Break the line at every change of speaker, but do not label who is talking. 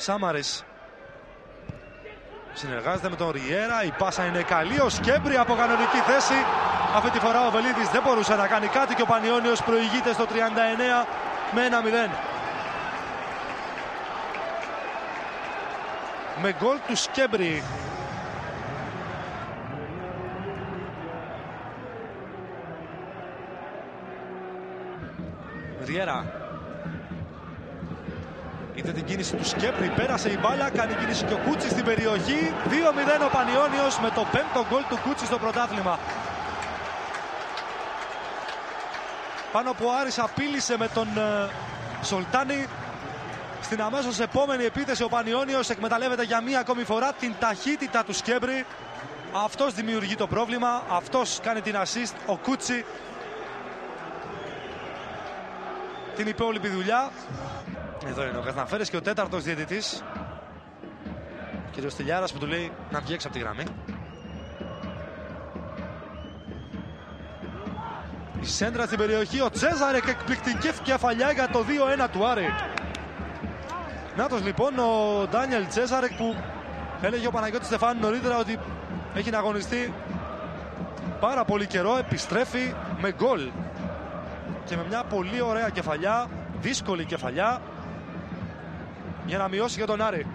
Σάμαρης συνεργάζεται με τον Ριέρα. Η πάσα είναι καλή. Ο Σκέμπρη από κανονική θέση. Αυτή τη φορά ο Βελίδης δεν μπορούσε να κάνει κάτι και ο Πανιόνιος προηγείται στο 39 με 1-0. Με γκολ του Σκέμπρη. Ριέρα Είδε την κίνηση του Σκέπρη, πέρασε η μπάλα, κάνει κίνηση και ο Κούτσι στην περιοχή. 2-0 ο Πανιόνιος με το πέμπτο γκολ του Κούτσι στο πρωτάθλημα. Πάνω που ο Άρης απείλησε με τον uh, Σολτάνη. Στην αμέσως επόμενη επίθεση ο Πανιόνιος εκμεταλλεύεται για μία ακόμη φορά την ταχύτητα του Σκέμπρη. Αυτός δημιουργεί το πρόβλημα, αυτός κάνει την assist, ο Κούτσι. Την υπόλοιπη δουλειά εδώ είναι ο Καθναφέρης και ο τέταρτος διαιτητής. Ο κύριος Τηλιάρας που του λέει να βγει έξω από τη γραμμή. Η σέντρα στην περιοχή, ο Τσέζαρεκ εκπληκτική κεφαλιά για το 2-1 του Άρη. Νάτος λοιπόν ο Ντάνιελ Τσέζαρεκ που έλεγε ο Παναγιώτης Στεφάνη νωρίτερα ότι έχει να αγωνιστεί πάρα πολύ καιρό, επιστρέφει με γκολ. Και με μια πολύ ωραία κεφαλιά, δύσκολη κεφαλιά, για να μειώσει για τον Άρη.